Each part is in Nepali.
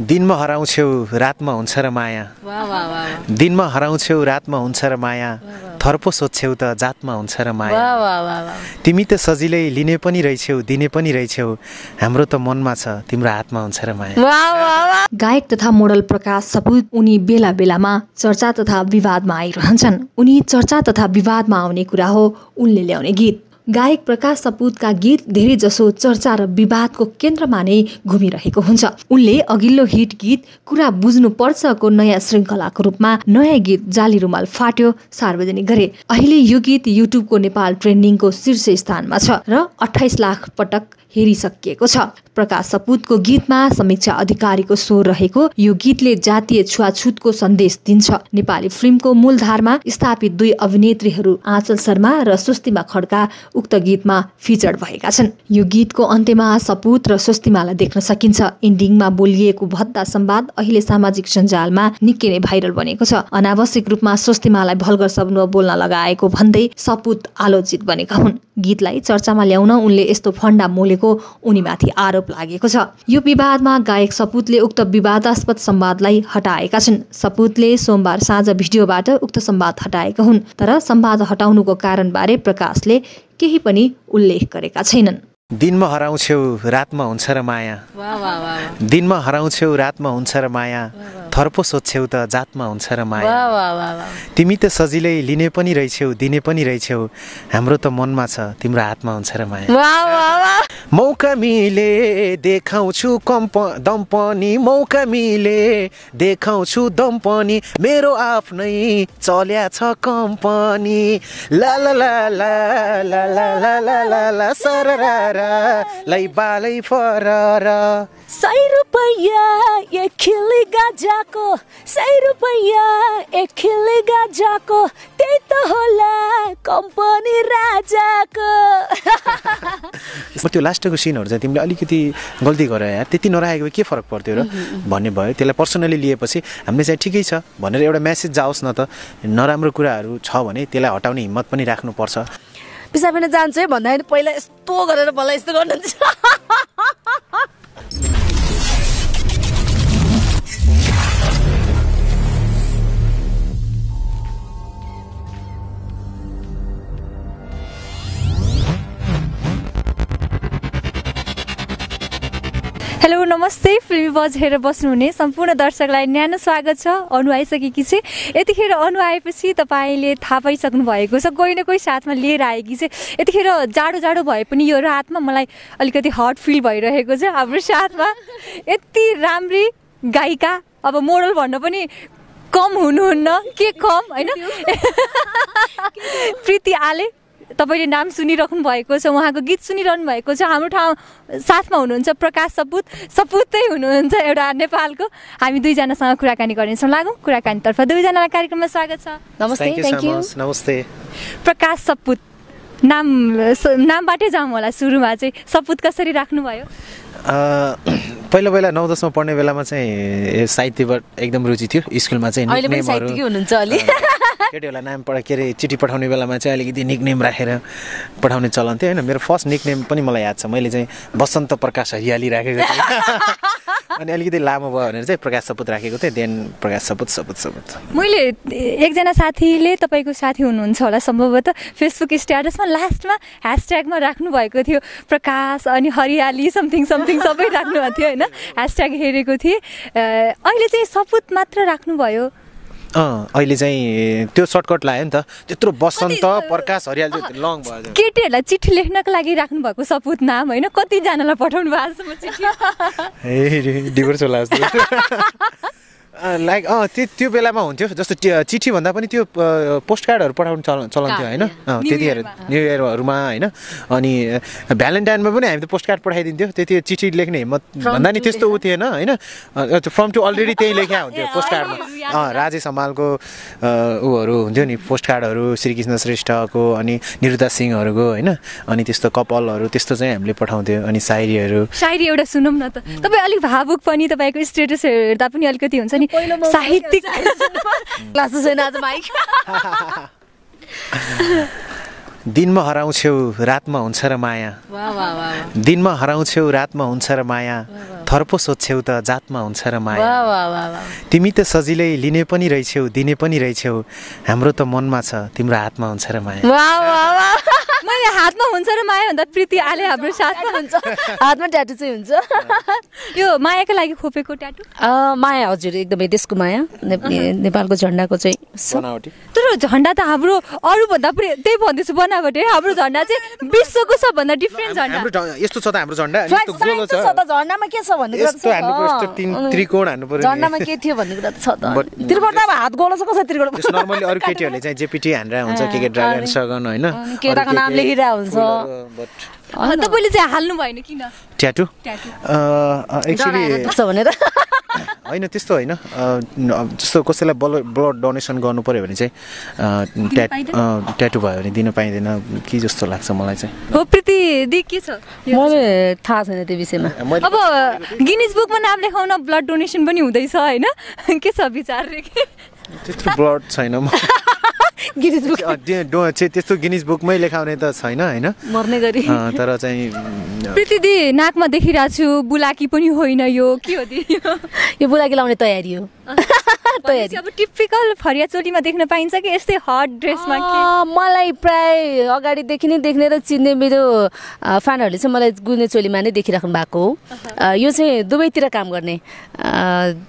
दिनमा हराउँछौ रातमा हुन्छ र माया। दिनमा हराउँछौ रातमा हुन्छ र माया। थर्पो सोध्छौ त जातमा हुन्छ र माया। तिमी त सजिलै लिने पनि रहेछौ दिने पनि रहेछौ हाम्रो त मनमा छ तिम्रो हातमा हुन्छ र माया। गायक तथा मोडल प्रकाश सपुत उनी बेला बेलामा चर्चा तथा विवादमा आइरहन्छन्। उनी चर्चा तथा विवादमा आउने कुरा हो उनले ल्याउने गीत। गायक प्रकाश सपुतका गीत धेरै जसो चर्चा र विवादको केन्द्रमा नै घुमिरहेको हुन्छ। उनले अघिल्लो हिट गीत कुरा बुझ्नु पर्छको नयाँ श्रृङ्खलाको रूपमा नयाँ गीत जाली रुमाल फाट्यो सार्वजनिक गरे। अहिले यो गीत युट्युबको नेपाल ट्रेन्डिङको शीर्ष स्थानमा छ र अठाइस लाख पटक हेरिसकिएको छ। प्रकाश सपुतको गीतमा समीक्षा अधिकारीको स्वर रहेको यो गीतले जातीय छुवाछुतको सन्देश दिन्छ। नेपाली फिल्मको मूलधारमा स्थापित दुई अभिनेत्रीहरू आँचल शर्मा र स्वस्तिमा खड्का उक्त गीतमा फिचर भएका छन्। यो गीतको अन्त्यमा सपुत र स्वस्तिमालाई देख्न सकिन्छ। इन्डिङमा बोलिएको भद्दा संवाद अहिले सामाजिक सञ्जालमा निकै नै भाइरल बनेको छ। अनावश्यक रूपमा स्वस्तिमालाई भल्गर शब्दमा बोल्न लगाएको भन्दै सपुत आलोचित बनेका हुन्। गीतलाई चर्चामा ल्याउन उनले यस्तो फन्डा मोलेको उनीमाथि आरोप लागेको छ। यो विवादमा गायक सपुतले उक्त विवादास्पद संवादलाई हटाएका छन्। सपुतले सोमबार साँझ भिडियोबाट उक्त संवाद हटाएका हुन् तर संवाद हटाउनुको कारणबारे प्रकाशले केही पनि उल्लेख गरेका छैनन्। दिनमा हराउँछौ रातमा हुन्छ र माया। दिनमा हराउँछौ रातमा हुन्छ र माया। थर्पो सोध्छौ त जातमा हुन्छ र माया तिमी त सजिलै लिने पनि रहेछौ दिने पनि रहेछौ हाम्रो त मनमा छ तिम्रो हातमा हुन्छ र माया मौका मिले देखाउँछु कम्प दम पनि मौका मिले देखाउँछु दम पनि मेरो आफ्नै चल्या छ कम्पनी ला ला ला ला ला ला ला ला ला ला सररा लै बालै फरर सय रुपैयाँ एक खिली गाजाको सय रुपैयाँ एक खिली गाजाको त्यही त होला कम्पनी राजाको। त्यो लास्टको सिनहरू चाहिँ तिमीले अलिकति गल्ती गर यार त्यति नराखेको भए के फरक पर्थ्यो र? भन्ने भयो त्यसलाई पर्सनली लिएपछि हामीले चाहिँ ठिकै छ भनेर एउटा मेसेज जाओस् न त। नराम्रो कुराहरू छ भने त्यसलाई हटाउने हिम्मत पनि राख्नुपर्छ। पिसा पनि जान्छु है भन्दाखेरि पहिला यस्तो गरेर मलाई यस्तो गर्नुहुन्छ। हेलो नमस्ते। फिल्मी बज हेरेर बस्नुहुने। सम्पूर्ण दर्शकलाई न्यानो स्वागत छ। अनु आइसकेकी छ। यतिखेर अनु आएपछि तपाईँले थाहा पाइसक्नु भएको छ। कोही न कोही साथमा लिएर आएकी छ। यतिखेर जाडो जाडो भए पनि यो रातमा मलाई अलिकति हट फिल भइरहेको छ हाम्रो साथमा। यति राम्री गायिका अब मोडल भन्न पनि कम हुनुहुन्न। के कम होइन? प्रीति आले तपाईँले नाम सुनिराख्नु भएको छ उहाँको गीत सुनिरहनु भएको छ हाम्रो ठाउँ साथमा हुनुहुन्छ प्रकाश सपुत। सपुतै हुनुहुन्छ एउटा नेपालको। हामी दुईजनासँग कुराकानी गर्नेछौँ। लागौँ कुराकानीतर्फ। दुईजनालाई कार्यक्रममा स्वागत छ। नमस्ते थ्याङ्क यू नमस्ते। प्रकाश सपुत। नाम नामबाटै जाउँ होला सुरुमा चाहिँ। सपुत कसरी राख्नुभयो? अ, पहिला पहिला नौ दसमा पढ्ने बेलामा चाहिँ साहित्यबाट एकदम रुचि थियो। स्कुलमा चाहिँ केटीहरूलाई नाम पढ के अरे चिठी पठाउने बेलामा चाहिँ अलिकति निकनेम राखेर पठाउने चलन थियो। होइन मेरो फर्स्ट निकनेम पनि मलाई याद छ। मैले चाहिँ बसन्त प्रकाश हरियाली राखेको थिएँ। अनि अलिकति लामो भयो भनेर चाहिँ प्रकाश सपुत राखेको थिएँ। देन प्रकाश सपुत सपुत सपुत। मैले एकजना साथीले तपाईँको साथी हुनुहुन्छ होला सम्भवतः। फेसबुक स्ट्याटसमा लास्टमा ह्यासट्यागमा राख्नुभएको थियो। प्रकाश अनि हरियाली समथिङ समथिङ सबै राख्नुभएको थियो होइन। ह्यासट्याग हेरेको थिएँ। अहिले चाहिँ सपुत मात्र राख्नुभयो। अहिले चाहिँ त्यो सर्टकट लाग्यो नि त। त्यत्रो बसन्त प्रकाश हरियाली लङ भयो। केटीहरूलाई चिठी लेख्नको लागि राख्नुभएको सपुत नाम होइन? कतिजनालाई पठाउनु भएको छ म चिठी? ए डिभोर्स होला जस्तो। लाइक अँ त्यो त्यो बेलामा हुन्थ्यो जस्तो चिठी भन्दा पनि त्यो पोस्ट कार्डहरू पठाउनु चलन चलन थियो होइन? त्यतिखेर। न्यु इयरहरूमा होइन? अनि भ्यालेन्टाइनमा पनि हामी त पोस्ट कार्ड पठाइदिन्थ्यो त्यति चिठी लेख्ने हिम्मत भन्दा नि त्यस्तो ऊ थिएन होइन? फ्रम टु अलरेडी त्यही लेख्या हुन्थ्यो पोस्ट कार्डमा अँ राजेश हमालको ऊहरू हुन्थ्यो नि पोस्ट कार्डहरू श्रीकृष्ण श्रेष्ठको अनि निरुदा सिंहहरूको होइन? अनि त्यस्तो कपालहरू त्यस्तो चाहिँ हामीले पठाउँथ्यो अनि सायरीहरू। सायरी एउटा सुनौँ न त। तपाईँ अलिक भावुक पनि तपाईँको स्टेटस हेर्दा पनि अलिकति हुन्छ नि। साहित्यिक क्लास छैन आज माइक? दिनमा हराउँछौ रातमा हुन्छ र माया। दिनमा हराउँछौ रातमा हुन्छ र माया। थर पो सोध्छौ त जातमा हुन्छ र माया। तिमी त सजिलै लिने पनि रहेछौ दिने पनि रहेछौ हाम्रो त मनमा छ तिम्रो हातमा हुन्छ र माया। मैले हातमा हुन्छ र माया भन्दा प्रीति आले हाम्रो साथमा। हुन्छ हातमा ट्याटु चाहिँ हुन्छ। यो मायाको लागि खोपेको ट्याटु? अँ, माया हजुर एकदमै देशको माया। नेपालको झन्डाको चाहिँ तर झन्डा त हाम्रो अरूभन्दा पनि त्यही भन्दैछु बनावट। है हाम्रो झन्डा चाहिँ विश्वको सबभन्दा डिफ्रेन्ट झन्डा। यस्तो छ त हाम्रो झन्डा झन्डामा के छ भन्ने कुरा त्रिकोण हान्नु पर्यो। झन्डामा के थियो भन्ने कुरा त छ त। त्रिकोण त अब हात गोलो छ कसरी त्रिकोण? नर्मली अरू केटीहरूले चाहिँ जेपिटी हानेर हुन्छ के के ड्रागन सगन होइन। केटाको नाम लेखिरहेको हुन्छ। तपाईँले चाहिँ हाल्नु भएन किन? ट्याटु एक्चुली भनेर? होइन त्यस्तो होइन। जस्तो कसैलाई ब्लड ब्लड डोनेसन गर्नु पऱ्यो भने चाहिँ ट्याट ट्याटु भयो भने दिन पाइँदैन। कि जस्तो लाग्छ मलाई चाहिँ। हो प्रीति दि के छ? यो? मैले थाहा छैन त्यो विषयमा। अब गिनिज बुकमा नाम लेखाउन ब्लड डोनेसन पनि हुँदैछ होइन? के छ विचार रे के? त्यस्तो ब्लड छैन म गिरिज बुक त्यस्तो गिनिज बुकमै लेखाउने त छैन होइन? मर्ने गरी। अ, तर चाहिँ उम्, प्रीति दि नाकमा देखिरहेको छु बुलाकी पनि होइन यो। के हो दि? यो बुलाकी लाउने तयारी हो। अब टिपिकल फरिया चोलीमा देख्न पाइन्छ कि यस्तै हट ड्रेसमा मलाई प्राय अगाडिदेखि नै देख्ने र चिन्ने मेरो फ्यानहरूले चाहिँ मलाई गुन्ने चोलीमा नै देखिराख्नु भएको हो। यो चाहिँ दुवैतिर काम गर्ने।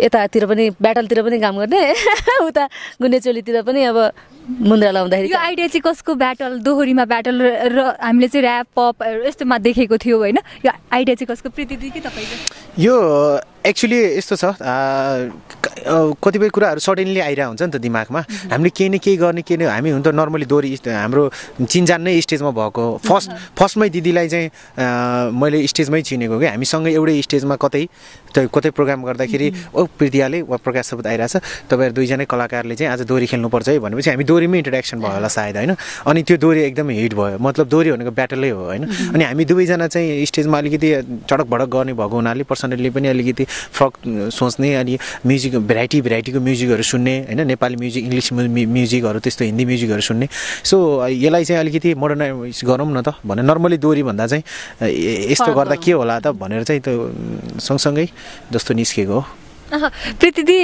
यतातिर पनि ब्याटलतिर पनि काम गर्ने। उता गुन्ने चोलीतिर पनि अब मुन्द्रा लाउँदाखेरि यो आइडिया चाहिँ कसको ब्याटल? दोहोरीमा ब्याटल र र हामीले चाहिँ ऱ्याप पप यस्तोमा देखेको थियो होइन? यो आइडिया चाहिँ कसको? प्रीति कि तपाईँको? यो एक्चुली यस्तो छ कतिपय कुराहरू सडनली आइरहेको हुन्छ नि त दिमागमा। हामीले केही न केही गर्ने केही न हामी हुन त नर्मली दोहोरी हाम्रो चिनजान नै स्टेजमा भएको। फर्स्ट फर्स्टमै दिदीलाई चाहिँ मैले स्टेजमै चिनेको कि हामीसँगै एउटै स्टेजमा कतै त कतै प्रोग्राम गर्दाखेरि ओ प्रीतियाले वा प्रकाश सबुत आइरहेछ। तपाईँहरू दुईजनै कलाकारले चाहिँ आज दोहोरी खेल्नुपर्छ है भनेपछि हामी दोहोरीमै इन्ट्रोडक्सन भयो होला सायद होइन? अनि त्यो दोहोरी एकदमै हिट भयो। मतलब दोहोरी भनेको ब्याटलै हो होइन? अनि हामी दुवैजना चाहिँ स्टेजमा अलिकति चडक भडक गर्ने भएको हुनाले पर्सनली पनि अलिकति फरक सोच्ने अनि म्युजिक भेराइटी भेराइटीको म्युजिकहरू सुन्ने होइन? नेपाली म्युजिक इङ्ग्लिस म्यु- म्यु- म्युजिकहरू त्यस्तो हिन्दी म्युजिकहरू सुन्ने। सो यसलाई चाहिँ अलिकति मोडर्नाइज गरौँ न त भने नर्मली दोहोरी भन्दा चाहिँ यस्तो गर्दा के होला त भनेर चाहिँ त्यो सँगसँगै जस्तो निस्केको हो अह, प्रीति दि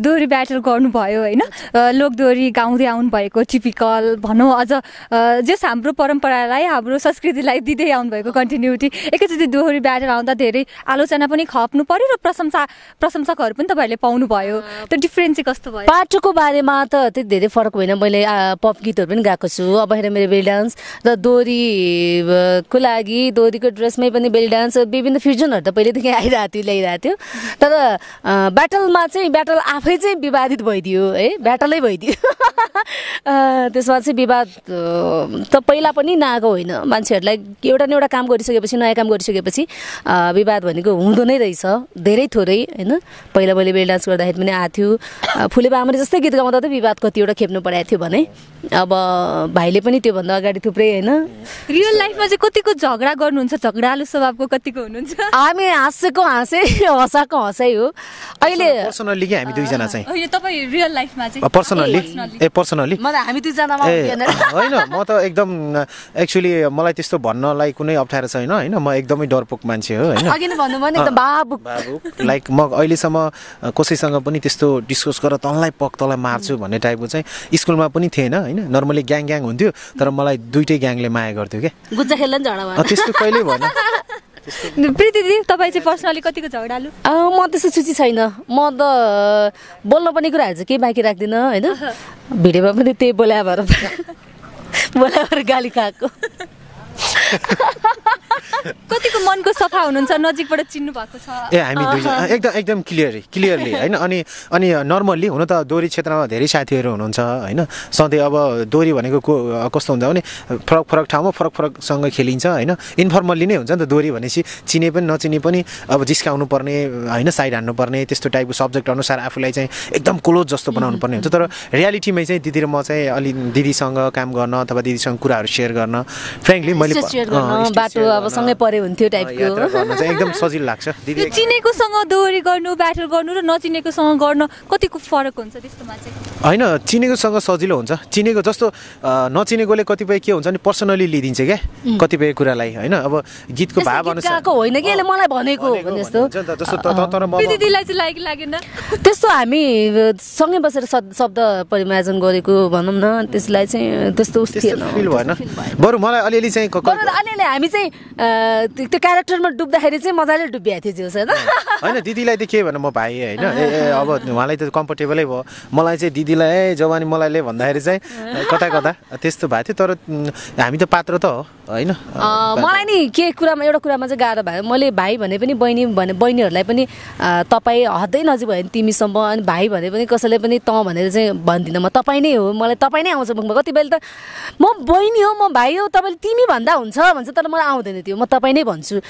दोहोरी ब्याटल गर्नुभयो होइन? लोकदोहोरी गाउँदै आउनुभएको टिपिकल भनौँ अझ जस हाम्रो परम्परालाई हाम्रो संस्कृतिलाई दिँदै आउनुभएको कन्टिन्युटी एकैचोटि दोहोरी ब्याटल आउँदा धेरै आलोचना पनि खप्नु पर्यो र प्रशंसा प्रशंसकहरू पनि तपाईँहरूले पाउनुभयो। त्यो डिफ्रेन्स चाहिँ कस्तो भयो? पाटोको बारेमा त त्यति धेरै फरक होइन। मैले पप गीतहरू पनि गाएको छु। अब हेर मेरो बेल डान्स र दोहोरी अ, को लागि दोहोरीको ड्रेसमै पनि बेल डान्स विभिन्न फ्युजनहरू त पहिल्यैदेखि आइरहेको थियो ल्याइरहेको थियो। तर ब्याटलमा चाहिँ ब्याटल आफै चाहिँ विवादित भइदियो है? ब्याटलै भइदियो। त्यसमा चाहिँ विवाद त पहिला पनि नआएको होइन। मान्छेहरूलाई एउटा न एउटा काम गरिसकेपछि नयाँ काम गरिसकेपछि विवाद भनेको हुँदो नै रहेछ। धेरै थोरै होइन? पहिला मैले बेल डान्स गर्दाखेरि पनि आएको थियो। फुले बामरी जस्तै गीत गाउँदा त विवाद कतिवटा खेप्नु परेको थियो भने। अब भाइले पनि त्योभन्दा अगाडि थुप्रै होइन? रियल लाइफमा चाहिँ कतिको झगडा गर्नुहुन्छ? झगडालु स्वभावको कतिको हुनुहुन्छ? हामी हाँसेको हाँसे हँसाएको हँसाइ हो। अहिले पर्सनल्ली कि हामी दुईजना चाहिँ। रियल लाइफमा पर्सनल्ली ए पर्सनल्ली मलाई हामी दुईजनामा। होइन म त एकदम एक्चुली मलाई त्यस्तो भन्नलाई कुनै अप्ठ्यारो छैन होइन म एकदमै डरपोक मान्छे हो होइन। अघि नै भन्नु भने एकदम बाबु बाबु लाइक म अहिलेसम्म कसैसँग पनि त्यस्तो डिस्कस गरेर तँलाई पक तँलाई मार्छु भन्ने टाइपको चाहिँ स्कुलमा पनि थिएन होइन। नर्मली ग्याङ ग्याङ हुन्थ्यो तर मलाई दुइटै ग्याङले माया गर्थ्यो क्या। खेल्दा झगडा त्यस्तो कहिल्यै भएन। प्रीति दिदी तपाईँ चाहिँ पर्सनली कतिको झगडालु म त्यस्तो सूची छैन। म त बोल्न पर्ने कुराहरू चाहिँ केही बाँकी राख्दिनँ होइन? भिडियोमा पनि त्यही बोल्या भएर। बोल्या भएर गाली खाएको। कतिको मनको सफा हुनुहुन्छ नजिकबाट चिन्नु भएको छ। ए हामी एकदम एकदम क्लियरली क्लियरली होइन? अनि अनि नर्मल्ली हुन त दोहोरी क्षेत्रमा धेरै साथीहरू हुनुहुन्छ होइन? सधैँ अब दोहोरी भनेको को कस्तो हुन्छ भने फरक फरक ठाउँमा फरक फरकसँग खेलिन्छ होइन? इन्फर्मल्ली नै हुन्छ नि त दोहोरी भनेपछि। चिने पनि नचिने पनि अब जिस्काउनु पर्ने होइन? साइड हान्नु पर्ने त्यस्तो टाइपको सब्जेक्ट अनुसार आफूलाई चाहिँ एकदम क्लोज जस्तो बनाउनु पर्ने हुन्छ। तर रियालिटीमै चाहिँ दिदी र म चाहिँ अलि दिदीसँग काम गर्न अथवा दिदीसँग कुराहरू सेयर गर्न फ्रेङ्कली मैले बाटो सेयर अब सँगै परे हुन्थ्यो टाइपको एकदम सजिलो लाग्छ चिनेकोसँग दोहोरी गर्नु ब्याटल गर्नु र नचिनेकोसँग गर्न कतिको फरक हुन्छ त्यस्तोमा चाहिँ होइन चिनेकोसँग सजिलो हुन्छ चिनेको जस्तो नचिनेकोले कतिपय के हुन्छ भने पर्सनली लिइदिन्छ क्या कतिपय कुरालाई होइन अब गीतको भाव अनुसार होइन कि मलाई भनेको भनेको भने जस्तो त्यस्तो हामी सँगै बसेर शब्द परिमार्जन गरेको भनौँ न त्यसलाई चाहिँ त्यस्तो फिल भएन बरु मलाई अलिअलि चाहिँ हामी चाहिँ त्यो क्यारेक्टरमा डुब्दाखेरि चाहिँ मजाले डुबिएको थियो जिउस होइन? होइन दिदीलाई त के भने म भाइ होइन। ए अब उहाँलाई त कम्फर्टेबलै भयो। मलाई चाहिँ दिदीलाई ए जवानी मलाई ले भन्दाखेरि चाहिँ कता कता त्यस्तो भएको थियो। तर हामी त पात्र त हो। होइन? मलाई नि के कुरामा एउटा कुरामा चाहिँ गाह्रो भयो। मैले भाइ भने पनि बहिनी भने बहिनीहरूलाई पनि तपाईँ हदै नजिक भयो भने तिमीसम्म अनि भाइ भने पनि कसैले पनि तँ भनेर चाहिँ भन्दिनँ। म तपाईँ नै हो मलाई तपाईँ नै आउँछ मुखमा। कति बेला त म बहिनी हो म भाइ हो तपाईँले तिमी भन्दा हुन्छ भन्छ तर मलाई आउँदैन त्यो। म तपाईँ नै भन्छु।